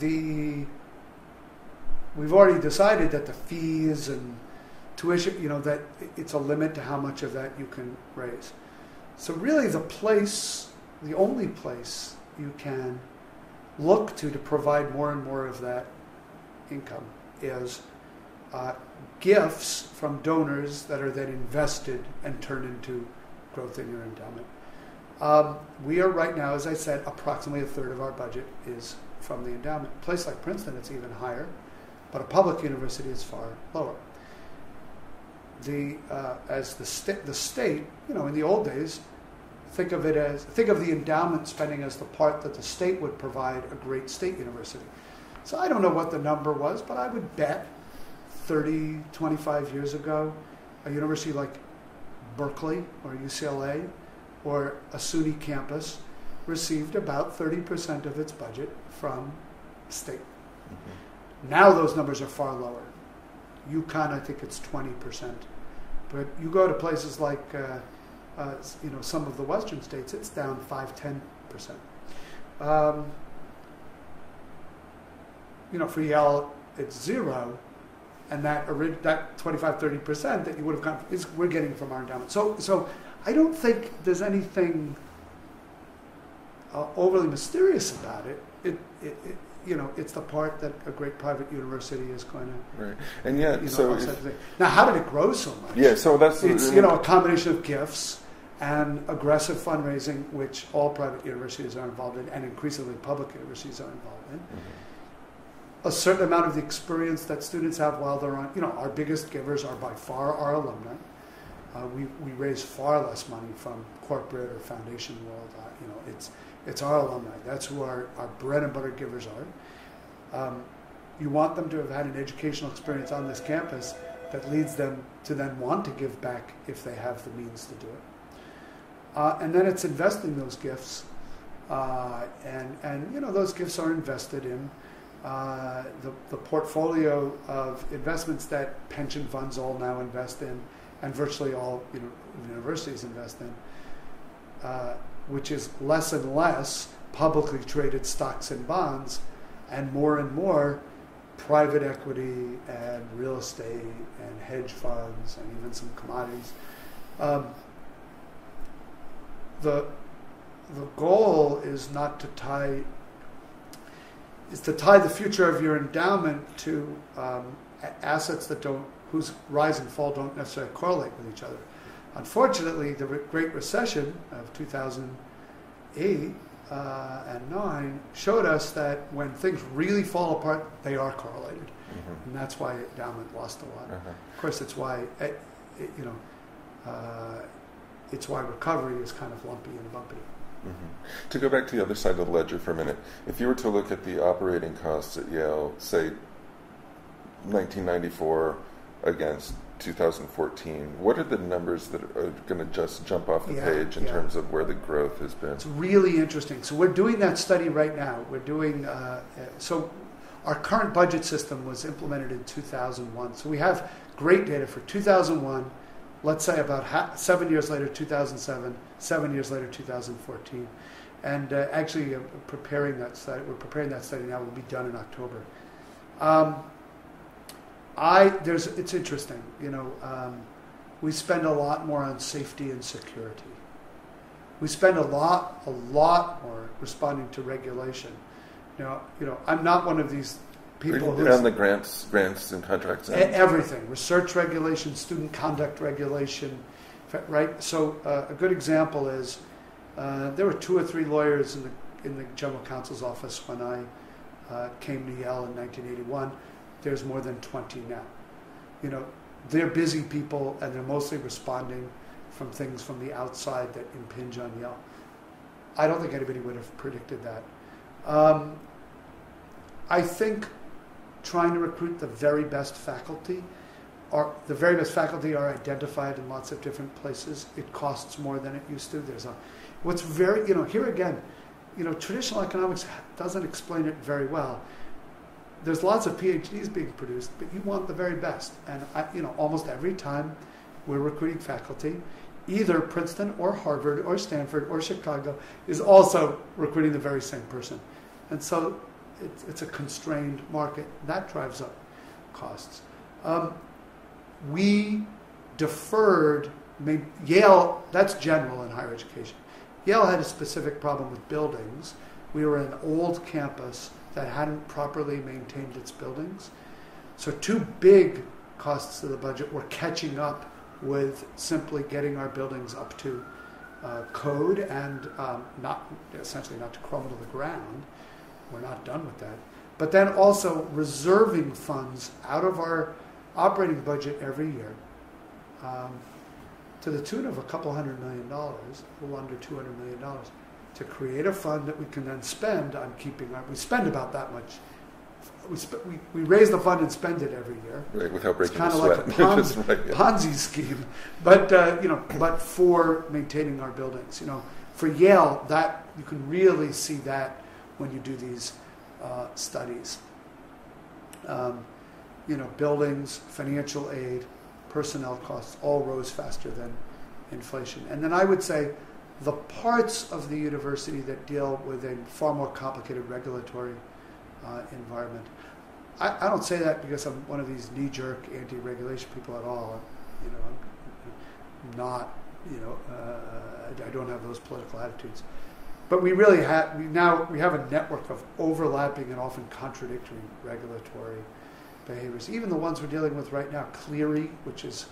Speaker 2: The we've already decided that the fees and tuition, you know, that it's a limit to how much of that you can raise. So really, the place, the only place you can look to to provide more and more of that income is uh, gifts from donors that are then invested and turned into growth in your endowment. Um, we are right now, as I said, approximately a third of our budget is from the endowment. A place like Princeton, it's even higher, but a public university is far lower. The uh, as the state, the state, you know, in the old days, think of it as think of the endowment spending as the part that the state would provide a great state university. So I don't know what the number was, but I would bet 30, 25 years ago, a university like Berkeley or UCLA or a SUNY campus received about 30% of its budget from state. Mm-hmm. Now those numbers are far lower. UConn, I think it's 20%. But you go to places like, uh, uh, you know, some of the western states, it's down 5, 10%. Um, you know, for Yale, it's zero and that that 25 30 percent that you would have gotten is we're getting from our endowment. So so I don't think there's anything uh, overly mysterious about it. It, it, it. you know, it's the part that a great private university is going to.
Speaker 1: Right, and yet, you know, so
Speaker 2: now, how did it grow so much?
Speaker 1: Yeah, so that's
Speaker 2: it's you know a combination of gifts and aggressive fundraising, which all private universities are involved in, and increasingly public universities are involved in. Mm-hmm a certain amount of the experience that students have while they're on, you know, our biggest givers are by far our alumni. Uh, we, we raise far less money from corporate or foundation world. Uh, you know, it's, it's our alumni. That's who our, our bread and butter givers are. Um, you want them to have had an educational experience on this campus that leads them to then want to give back if they have the means to do it. Uh, and then it's investing those gifts. Uh, and, and, you know, those gifts are invested in uh, the, the portfolio of investments that pension funds all now invest in, and virtually all you know, universities invest in, uh, which is less and less publicly traded stocks and bonds, and more and more private equity and real estate and hedge funds and even some commodities. Um, the the goal is not to tie is to tie the future of your endowment to um, assets that don't, whose rise and fall don't necessarily correlate with each other. Unfortunately, the Great Recession of 2008 uh, and 9 showed us that when things really fall apart, they are correlated. Mm-hmm. And that's why endowment lost a lot. Uh-huh. Of course, it's why, it, eh, it, you know, uh, it's why recovery is kind of lumpy and bumpy.
Speaker 1: Mm-hmm. To go back to the other side of the ledger for a minute, if you were to look at the operating costs at Yale, say 1994 against 2014, what are the numbers that are going to just jump off the yeah, page in yeah. terms of where the growth has been?
Speaker 2: It's really interesting. So we're doing that study right now. We're doing uh, so. Our current budget system was implemented in 2001, so we have great data for 2001 let's say about ha- seven years later, 2007, seven years later, 2014. And uh, actually, uh, preparing that study, we're preparing that study now. Will be done in October. Um, I there's it's interesting. You know, um, we spend a lot more on safety and security. We spend a lot, a lot more responding to regulation. You know, you know, I'm not one of these people who
Speaker 1: and the grants, grants and contracts. And
Speaker 2: everything, research regulation, student conduct regulation, right? So uh, a good example is uh, there were two or three lawyers in the in the general counsel's office when I uh, came to Yale in 1981. There's more than 20 now. You know, they're busy people and they're mostly responding from things from the outside that impinge on Yale. I don't think anybody would have predicted that. Um, I think trying to recruit the very best faculty are the very best faculty are identified in lots of different places. It costs more than it used to. There's a what's very you know here again, you know traditional economics doesn't explain it very well there's lots of PhDs being produced, but you want the very best. And I, you know, almost every time we're recruiting faculty, either Princeton or Harvard or Stanford or Chicago is also recruiting the very same person. And so it's, it's a constrained market. That drives up costs. Um, we deferred, Yale, that's general in higher education. Yale had a specific problem with buildings. We were an old campus that hadn't properly maintained its buildings. So, two big costs of the budget were catching up with simply getting our buildings up to uh, code and um, not essentially not to crumble to the ground. We're not done with that. But then also reserving funds out of our operating budget every year um, to the tune of a couple hundred million dollars, a little under $200 million to create a fund that we can then spend on keeping our, we spend about that much. We, sp- we, we raise the fund and spend it every year.
Speaker 1: Right, without breaking
Speaker 2: it's kind of like a Ponzi, right, yeah. Ponzi scheme, but uh, you know, but for maintaining our buildings. You know, for Yale, that you can really see that when you do these uh, studies. Um, you know, buildings, financial aid, personnel costs all rose faster than inflation. And then I would say the parts of the university that deal with a far more complicated regulatory uh, environment. I, I, don't say that because I'm one of these knee-jerk anti-regulation people at all. You know, I'm not. You know, uh, I don't have those political attitudes. But we really have we now we have a network of overlapping and often contradictory regulatory behaviors. Even the ones we're dealing with right now, Clery, which is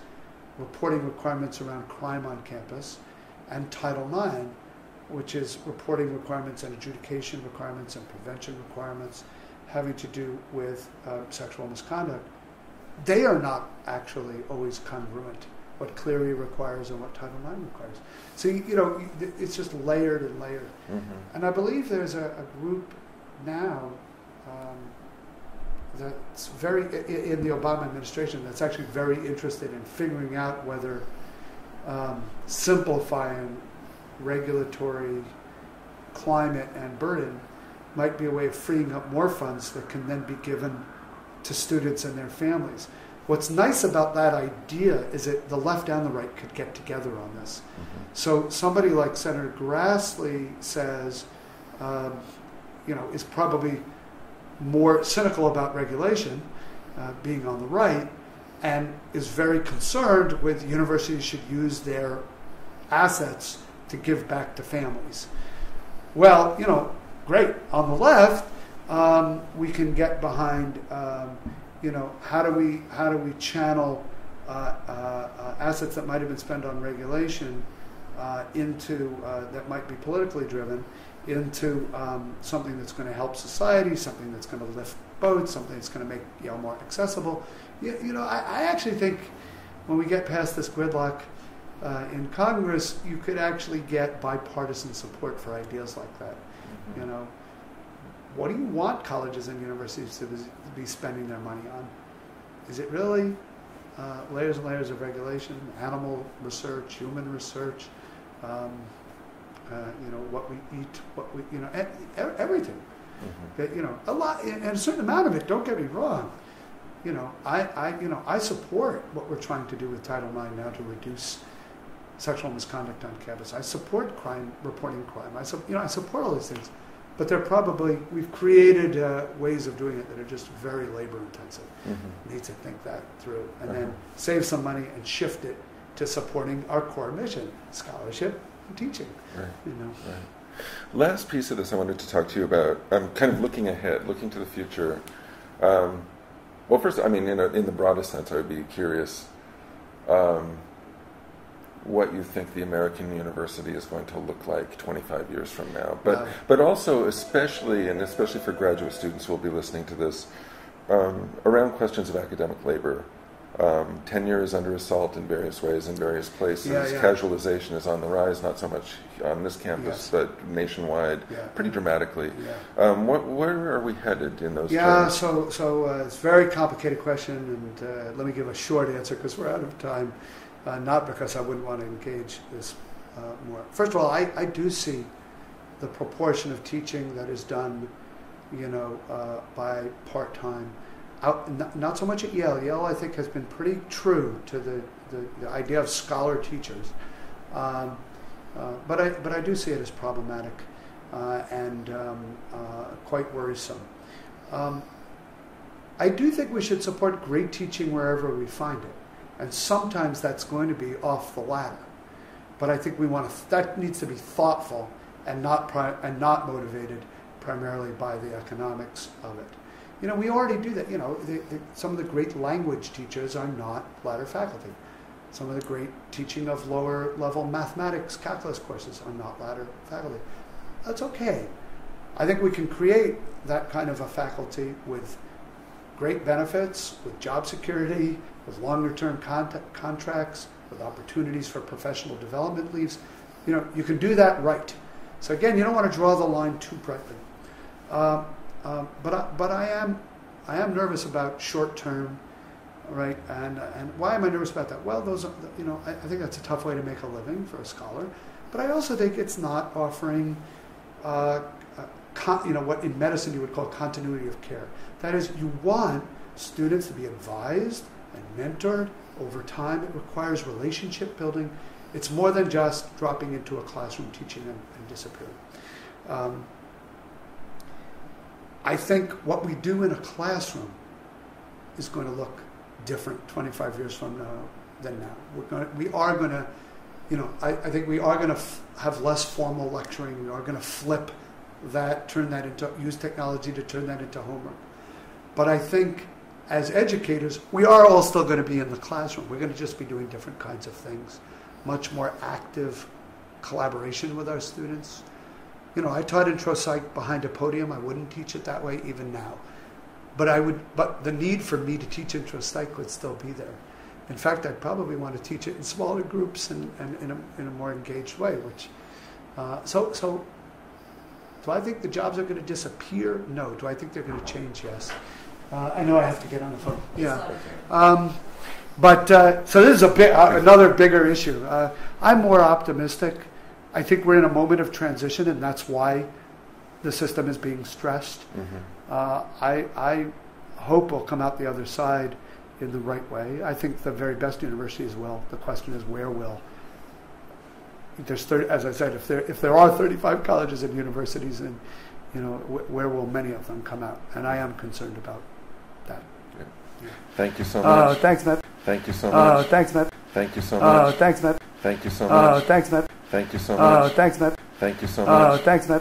Speaker 2: reporting requirements around crime on campus and Title IX, which is reporting requirements and adjudication requirements and prevention requirements having to do with uh, sexual misconduct, they are not actually always congruent. What Clery requires and what Title IX requires. So you know, it's just layered and layered. Mm-hmm. And I believe there's a, a group now um, that's very in the Obama administration that's actually very interested in figuring out whether um, simplifying regulatory climate and burden might be a way of freeing up more funds that can then be given to students and their families. What's nice about that idea is that the left and the right could get together on this. Mm-hmm. So somebody like Senator Grassley says, um, you know, is probably more cynical about regulation, uh, being on the right, and is very concerned with universities should use their assets to give back to families. Well, you know, great. On the left, um, we can get behind, um, you know, how do we how do we channel uh, uh, uh, assets that might have been spent on regulation uh, into uh, that might be politically driven into um, something that's going to help society, something that's going to lift boats, something that's going to make Yale more accessible. You, you know, I, I, actually think when we get past this gridlock uh, in Congress, you could actually get bipartisan support for ideas like that. Mm-hmm. You know, what do you want colleges and universities to be spending their money on? Is it really uh, layers and layers of regulation, animal research, human research, um, uh, you know, what we eat, what we, you know, everything. Mm-hmm. That, you know, a lot, and a certain amount of it. Don't get me wrong you know, I, I, you know, I support what we're trying to do with Title IX now to reduce sexual misconduct on campus. I support crime, reporting crime. I, su- you know, I support all these things, but they're probably we've created uh, ways of doing it that are just very labor intensive. Mm-hmm. Need to think that through, and uh-huh. then save some money and shift it to supporting our core mission: scholarship and teaching.
Speaker 1: Right.
Speaker 2: You know.
Speaker 1: Right. Last piece of this I wanted to talk to you about. I'm kind of looking ahead, looking to the future. Um, well, first, I mean, in, a, in the broadest sense, I would be curious um, what you think the American university is going to look like 25 years from now. But,
Speaker 2: Wow.
Speaker 1: but also, especially, and especially for graduate students who will be listening to this, um, around questions of academic labor. Um, tenure is under assault in various ways in various places.
Speaker 2: Yeah, yeah.
Speaker 1: Casualization is on the rise, not so much on this campus,
Speaker 2: Yes.
Speaker 1: but nationwide,
Speaker 2: Yeah.
Speaker 1: pretty dramatically. Um, what, where are we headed in those
Speaker 2: Yeah,
Speaker 1: terms?
Speaker 2: so so uh, it's a very complicated question, and uh, let me give a short answer because we're out of time. Uh, not because I wouldn't want to engage this uh, more. First of all, I, I do see the proportion of teaching that is done, you know, uh, by part time. Out, not, not so much at Yale. Yale, I think, has been pretty true to the, the, the idea of scholar teachers. Um, uh, but I but I do see it as problematic uh, and um, uh, quite worrisome. Um, I do think we should support great teaching wherever we find it, and sometimes that's going to be off the ladder. But I think we want to that needs to be thoughtful and not and not motivated primarily by the economics of it. You know, we already do that. You know, the, the, some of the great language teachers are not ladder faculty. Some of the great teaching of lower level mathematics, calculus courses are not ladder faculty. That's okay. I think we can create that kind of a faculty with great benefits, with job security, with longer term contact, contracts, with opportunities for professional development leaves. You know, you can do that right. So again, you don't want to draw the line too brightly. Um, um, but I, but I am I am nervous about short term, right? And and why am I nervous about that? Well, those are, you know I, I think that's a tough way to make a living for a scholar, but I also think it's not offering, uh, uh, con, you know, what in medicine you would call continuity of care. That is, you want students to be advised and mentored over time. It requires relationship building. It's more than just dropping into a classroom, teaching, and, and disappearing. Um, I think what we do in a classroom is going to look different 25 years from now than now. We're going to, we are going to, you know, I, I think we are going to f- have less formal lecturing. We are going to flip that, turn that into, use technology to turn that into homework. But I think as educators, we are all still going to be in the classroom. We're going to just be doing different kinds of things, much more active collaboration with our students. You know, I taught intro psych behind a podium. I wouldn't teach it that way even now. But I would but the need for me to teach intro psych would still be there. In fact, I'd probably want to teach it in smaller groups and, and in, a, in a more engaged way, which uh, so so do I think the jobs are going to disappear? No. Do I think they're going to change? Yes. Uh, I know I have to get on the phone. Yeah. Um, but uh, so this is a bit, uh, another bigger issue. Uh, I'm more optimistic. I think we're in a moment of transition, and that's why the system is being stressed.
Speaker 1: Mhm.
Speaker 2: Uh, I, I hope we'll come out the other side in the right way. I think the very best universities will. The question is where will. There's 30, as I said, if there if there are 35 colleges and universities, and you know wh- where will many of them come out? And I am concerned about that.
Speaker 1: Thank you so
Speaker 2: Uh,
Speaker 1: much.
Speaker 2: thanks, Matt.
Speaker 1: Thank you so
Speaker 2: Uh,
Speaker 1: much.
Speaker 2: thanks, Matt.
Speaker 1: Thank you so
Speaker 2: Uh,
Speaker 1: much.
Speaker 2: thanks, Matt.
Speaker 1: Thank you so
Speaker 2: Uh,
Speaker 1: much.
Speaker 2: thanks, Matt.
Speaker 1: Thank you so
Speaker 2: Uh,
Speaker 1: much.
Speaker 2: thanks, Matt.
Speaker 1: Thank you so
Speaker 2: Uh,
Speaker 1: much.
Speaker 2: thanks, Matt.